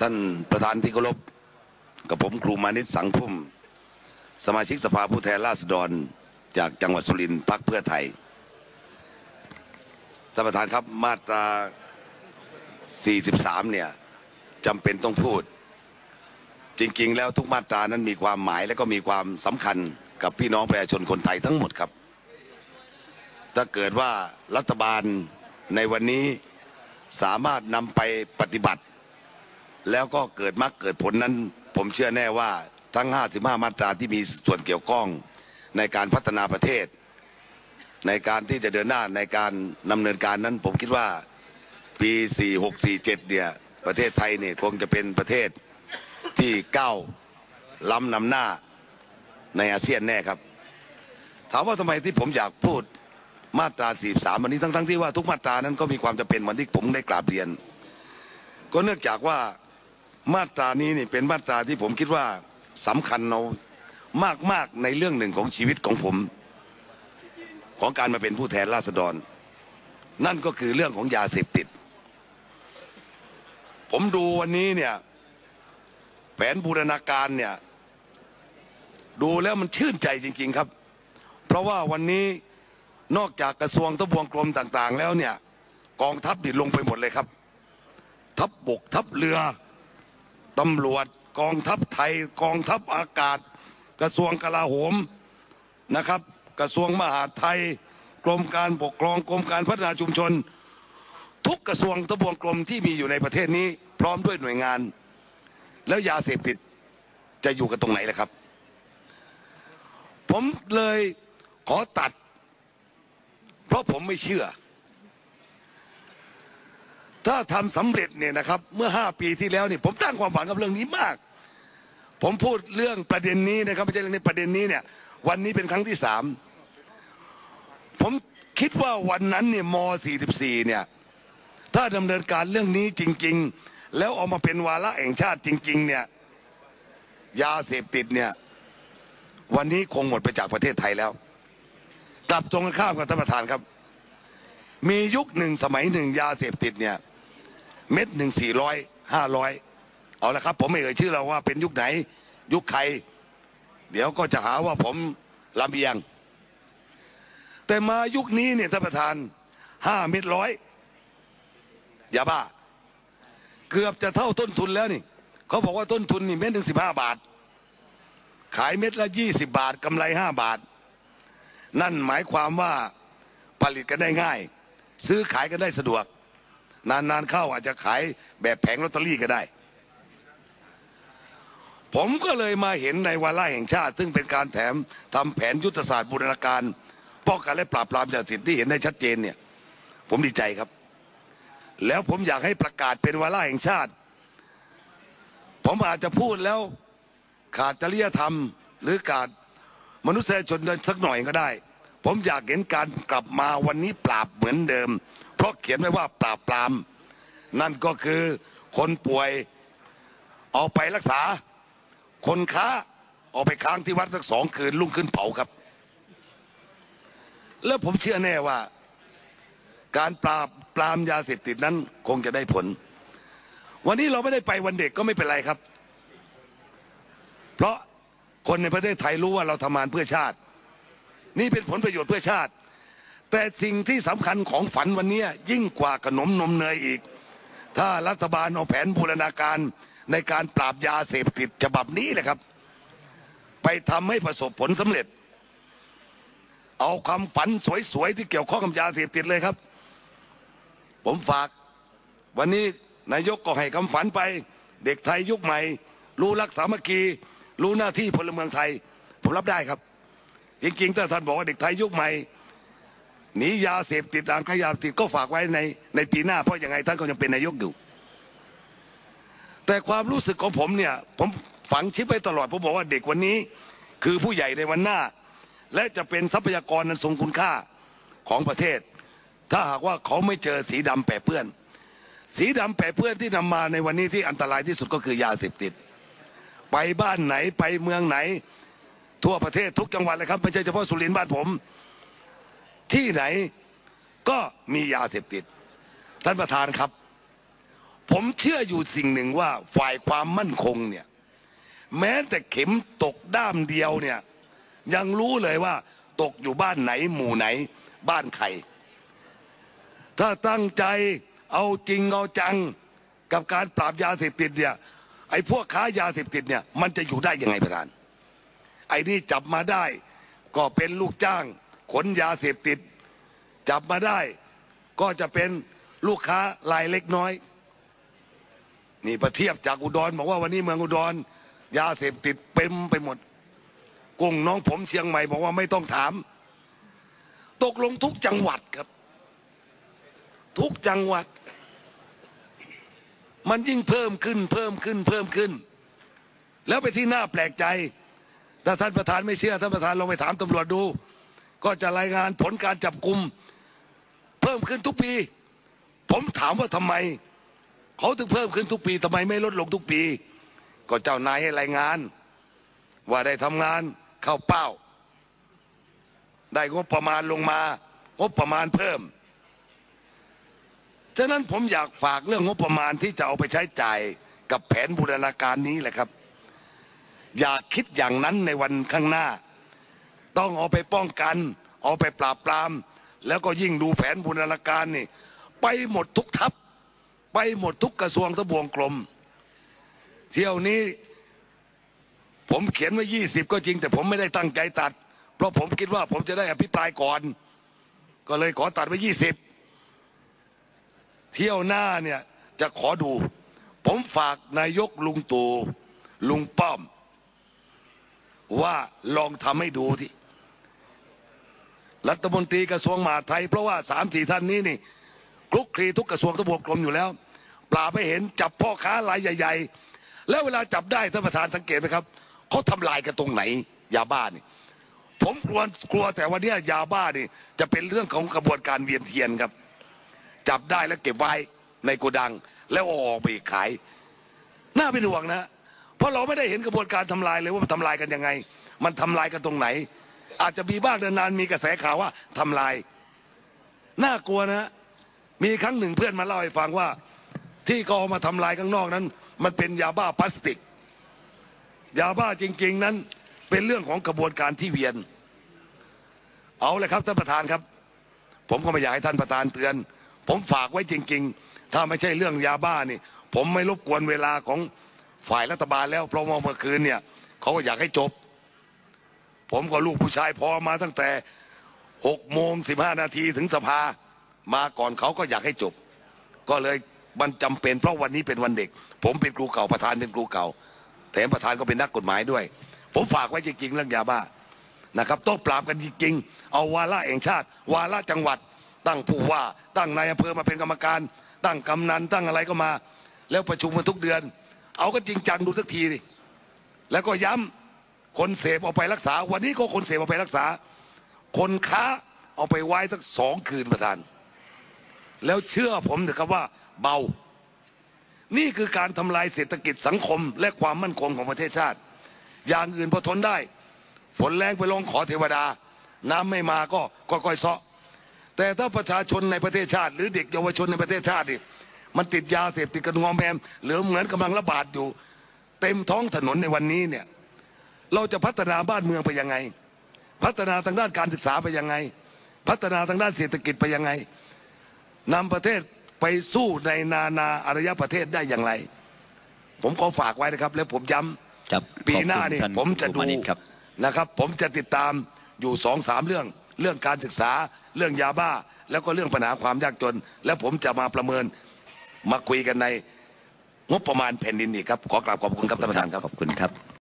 ท่านประธานที่เคารพกับผมครูมานิตสังพุ่ม สมาชิกสภาผู้แทนราษฎรจากจังหวัดสุรินทร์พรรคเพื่อไทยท่านประธานครับมาตรา 43 เนี่ยจำเป็นต้องพูด จริง ๆ แล้วทุกมาตรานั้นมีความหมายและก็มีความสำคัญกับพี่น้องประชาชนคนไทยทั้งหมดครับ ถ้าเกิดว่ารัฐบาลในวันนี้สามารถนำไปปฏิบัติ แล้วก็เกิดมรรคเกิดผลนั้น ผมเชื่อแน่ว่าทั้ง 55 มาตราที่มีส่วนเกี่ยวข้องในการพัฒนาประเทศ ในการที่จะเดินหน้าในการดำเนินการนั้น ผมคิดว่าปี 4647 เนี่ยประเทศไทยเนี่ยคงจะเป็นประเทศที่ก้าวล้ำนำหน้าในอาเซียนแน่ครับ ถามว่าทำไมที่ผมอยากพูดมาตรา 43 วันนี้ทั้งๆที่ว่าทุกมาตรานั้นก็มีความจำเป็นเหมือนที่ผมได้กราบเรียน ก็เนื่องจากว่า มาตรานี้นี่เป็นมาตราที่ผมคิดว่าสำคัญเอามากๆในเรื่องหนึ่งของชีวิตของผม ของการมาเป็นผู้แทนราษฎร นั่นก็คือเรื่องของยาเสพติด ผมดูวันนี้เนี่ยแผนบูรณาการเนี่ยดูแล้วมันชื่นใจจริง ๆครับ เพราะว่าวันนี้นอกจากกระทรวงทบวงกรมต่าง ๆ แล้วเนี่ยกองทัพดิลงไปหมดเลยครับ ทัพบบกทัพเรือ ตำรวจกองทัพไทยกองทัพอากาศ กระทรวงกลาโหมนะครับ กระทรวงมหาดไทย กรมการปกครองกรมการพัฒนาชุมชน ทุกกระทรวงทบวงกรมที่มีอยู่ในประเทศนี้ พร้อมด้วยหน่วยงาน แล้วยาเสพติดจะอยู่กันตรงไหนล่ะครับ ผมเลยขอตัด เพราะผมไม่เชื่อ ถ้าทำสำเร็จเนี่ยนะครับ เมื่อห้าปีที่แล้วเนี่ยผมตั้งความฝันกับเรื่องนี้มาก ผมพูดเรื่องประเด็นนี้นะครับไม่ใช่เรื่องในประเด็นนี้เนี่ย วันนี้เป็นครั้งที่สามผมคิดว่าวันนั้นเนี่ยม .44 เนี่ย ถ้าดำเนินการเรื่องนี้จริง ๆ แล้วเอามาเป็นวาระแห่งชาติจริง ๆ เนี่ยยาเสพติดเนี่ยวันนี้คงหมดไปจากประเทศไทยแล้ว กลับตรงกันข้ามกับท่านประธานครับ มียุคหนึ่งสมัยหนึ่งยาเสพติดเนี่ย เม็ดหนึ่งสี่ร้อยห้าร้อยเอาละครับ ผมไม่เอ่ยชื่อเราว่าเป็นยุคไหน ยุคใคร เดี๋ยวก็จะหาว่าผมลำเอียง แต่มายุคนี้เนี่ยท่านประธานห้าเม็ดร้อยอย่าบ้า เกือบจะเท่าต้นทุนแล้วนี่เขาบอกว่าต้นทุนนี่เม็ดหนึ่งสิบห้าบาท ขายเม็ดละยี่สิบบาทกำไรห้าบาท นั่นหมายความว่าผลิตกันได้ง่าย ซื้อขายกันได้สะดวก นานๆเข้าอาจจะขายแบบแผงลอตเตอรี่ก็ได้ ผมก็เลยมาเห็นในวาระแห่งชาติ ซึ่งเป็นการแถมทำแผนยุทธศาสตร์บูรณาการป้องกันและปราบปรามยาเสพติดที่เห็นได้ชัดเจนเนี่ย ผมดีใจครับ แล้วผมอยากให้ประกาศเป็นวาระแห่งชาติ ผมอาจจะพูดแล้วขาดจริยธรรม หรือขาดมนุษยชนสักหน่อยก็ได้ ผมอยากเห็นการกลับมาวันนี้ปราบเหมือนเดิม ราะเขียนไว้ว่าปราบปราม นั่นก็คือคนป่วยเอาไปรักษา คนค้าเอาไปค้างที่วัดสักสองคืนลุ่งขึ้นเผาครับ แล้วผมเชื่อแน่ว่า การปราบปรามยาเสพติดนั้นคงจะได้ผล วันนี้เราไม่ได้ไปวันเด็กก็ไม่เป็นไรครับ เพราะคนในประเทศไทยรู้ว่าเราทำงานเพื่อชาติ นี่เป็นผลประโยชน์เพื่อชาติ แต่สิ่งที่สำคัญของฝันวันนี้ยิ่งกว่าขนมนมเนยอีก ถ้ารัฐบาลเอาแผนบูรณาการในการปราบยาเสพติดฉบับนี้แหละครับ ไปทำให้ประสบผลสำเร็จ เอาความฝันสวยๆที่เกี่ยวข้องกับยาเสพติดเลยครับ ผมฝาก วันนี้นายกก็ให้คำฝันไป เด็กไทยยุคใหม่ รู้รักสามัคคี รู้หน้าที่พลเมืองไทย ผมรับได้ครับ จริงๆถ้าท่านบอกว่าเด็กไทยยุคใหม่ หนียาเสพติดอ่างขยาติดก็ฝากไว้ในในปีหน้า เพราะยังไงท่านก็ยังเป็นนายกอยู่ แต่ความรู้สึกของผมเนี่ย ผมฝังชิปไปตลอดผมบอกว่าเด็กวันนี้ คือผู้ใหญ่ในวันหน้า และจะเป็นทรัพยากรนั้นทรงคุณค่าของประเทศ ถ้าหากว่าเขาไม่เจอสีดำแปะเปื้อน สีดำแปะเปื้อนที่นำมาในวันนี้ที่อันตรายที่สุดก็คือยาเสพติด ไปบ้านไหนไปเมืองไหน ทั่วประเทศทุกจังหวัดเลยครับไม่ใช่เฉพาะสุรินทร์บ้านผม ที่ไหนก็มียาเสพติด ท่านประธานครับ ผมเชื่ออยู่สิ่งหนึ่งว่าฝ่ายความมั่นคงเนี่ย แม้แต่เข็มตกด้ามเดียวเนี่ย ยังรู้เลยว่า ตกอยู่บ้านไหนหมู่ไหน บ้านใคร ถ้าตั้งใจเอาจริงเอาจังกับการปราบยาเสพติดเนี่ยไอ้พวกค้ายาเสพติดเนี่ย มันจะอยู่ได้ยังไงประธาน ไอ้นี่จับมาได้ ก็เป็นลูกจ้าง ขนยาเสพติด จับมาได้ ก็จะเป็นลูกค้ารายเล็กน้อย นี่ประเทียบจากอุดรบอกว่าวันนี้เมืองอุดร ยาเสพติดเต็มไปหมดกุ้งน้องผมเชียงใหม่บอกว่าไม่ต้องถาม ตกลงทุกจังหวัดครับ ทุกจังหวัด มันยิ่งเพิ่มขึ้นเพิ่มขึ้นเพิ่มขึ้น แล้วไปที่น่าแปลกใจถ้าท่านประธานไม่เชื่อท่านประธานลองไปถามตำรวจดู ก็จะรายงานผลการจับกลุ่มเพิ่มขึ้นทุกปี ผมถามว่าทำไม เขาถึงเพิ่มขึ้นทุกปีทำไมไม่ลดลงทุกปี ก็เจ้านายให้รายงาน ว่าได้ทำงานเข้าเป้า ได้งบประมาณลงมางบประมาณเพิ่มฉะนั้นผมอยากฝากเรื่องงบประมาณที่จะเอาไปใช้จ่ายกับแผนบูรณาการนี้แหละครับ อย่าคิดอย่างนั้นในวันข้างหน้า ต้องเอาไปป้องกัน เอาไปปราบปราม แล้วก็ยิ่งดูแผนบูรณาการนี่ ไปหมดทุกทัพ ไปหมดทุกกระทรวงทบวงกรมเที่ยวนี้ผมเขียนไว้ยี่สิบก็จริง แต่ผมไม่ได้ตั้งใจตัด เพราะผมคิดว่าผมจะได้อภิปรายก่อน ก็เลยขอตัดไว้ยี่สิบเที่ยวหน้าเนี่ยจะขอดู ผมฝากนายกลุงตู่ลุงป้อม ว่าลองทำให้ดูที่ รัฐมนตรีกระทรวงมหาดไทย เพราะว่าสามสี่ท่านนี้นี่คลุกคลีทุกกระทรวงทบวงกรมอยู่แล้ว ปราบไปเห็นจับพ่อค้ารายใหญ่ ๆ แล้วเวลาจับได้ท่านประธานสังเกตไหมครับเขาทำลายกันตรงไหนยาบ้านี่ ผมกลัวกลัวแต่วันนี้ยาบ้านี่ จะเป็นเรื่องของกระบวนการเวียนเทียนครับ จับได้แล้วเก็บไว้ในโกดัง แล้วออกไปขาย น่าเป็นห่วงนะ เพราะเราไม่ได้เห็นกระบวนการทำลายเลยว่ามันทำลายกันยังไง มันทำลายกันตรงไหน อาจจะมีบ้างนานๆมีกระแสข่าวว่าทำลาย น่ากลัวนะ มีครั้งหนึ่งเพื่อนมาเล่าให้ฟังว่า ที่เขาเอมาทำลายข้างนอกนั้น มันเป็นยาบ้าพลาสติก ยาบ้าจริง ๆนั้น เป็นเรื่องของกระบวนการที่เวียน เอาเลยครับท่านประธานครับ ผมก็ไม่อยากให้ท่านประธานเตือน ผมฝากไว้จริง ๆ ถ้าไม่ใช่เรื่องยาบ้านี่ ผมไม่รบกวนเวลาของฝ่ายรัฐบาลแล้วเพราะเมื่อคืนเนี่ยเขาก็อยากให้จบ ผมก็ลูกผู้ชายพอมาตั้งแต่หกโมงสิบห้านาทีถึงสภา มาก่อนเขาก็อยากให้จบ ก็เลยมันจำเป็นเพราะวันนี้เป็นวันเด็ก ผมเป็นครูเก่าประธานเป็นครูเก่าแถมประธานก็เป็นนักกฎหมายด้วย ผมฝากไว้จริงๆเรื่องยาบ้านะครับต้องปราบกันจริงๆเอาวาระแห่งชาติ วาระจังหวัด ตั้งผู้ว่า ตั้งนายอำเภอมาเป็นกรรมการ ตั้งกำนันตั้งอะไรก็มา แล้วประชุมกันทุกเดือน เอากันจริงจังดูสักทีดิแล้วก็ย้ำ คนเสพเอาไปรักษา วันนี้ก็คนเสพเอาไปรักษา คนค้าเอาไปไว้สักสองคืนประธาน แล้วเชื่อผมเถอะครับว่า เบา นี่คือการทำลายเศรษฐกิจสังคม และความมั่นคงของประเทศชาติ อย่างอื่นพอทนได้ ฝนแรงไปลงขอเทวดา น้ำไม่มาก็ก็ค่อยเซาะแต่ถ้าประชาชนในประเทศชาติ หรือเด็กเยาวชนในประเทศชาตินี่มันติดยาเสพติดกันงอมแมมหรือเหมือนกำลังระบาดอยู่ เต็มท้องถนนในวันนี้เนี่ย เราจะพัฒนาบ้านเมืองไปยังไง พัฒนาทางด้านการศึกษาไปยังไง พัฒนาทางด้านเศรษฐกิจไปยังไงนำประเทศไปสู้ในนานาอารยประเทศได้อย่างไร ผมก็ฝากไว้นะครับ แล้วผมย้ำครับปีหน้านี่ขอบคุณท่านผมจะดูอุปนิตครับนะครับ ผมจะติดตามอยู่สองสามเรื่อง เรื่องการศึกษา เรื่องยาบ้า แล้วก็เรื่องปัญหาความยากจน แล้วผมจะมาประเมินมาคุยกันในงบประมาณแผ่นดินอีกครับ ขอกราบขอบคุณครับท่านประธานครับขอบคุณครับ